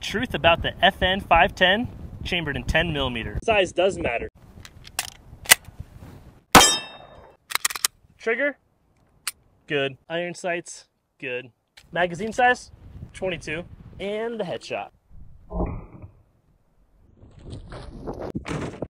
Truth about the FN 510 chambered in 10 millimeter. Size does matter. Trigger, good. Iron sights, good. Magazine size, 22. And the headshot.